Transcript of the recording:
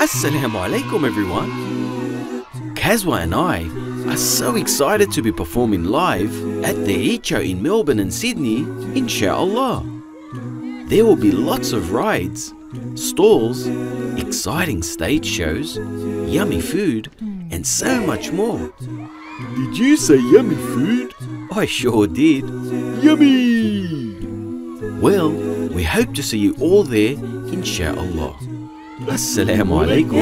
Assalamu alaikum, everyone. Kazwa and I are so excited to be performing live at the Show in Melbourne and Sydney, inshallah. There will be lots of rides, stalls, exciting stage shows, yummy food, and so much more. Did you say yummy food? I sure did. Yummy! Well, we hope to see you all there, inshallah. Assalamu alaikum.